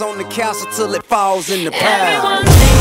on the castle till it falls in the pile. Everyone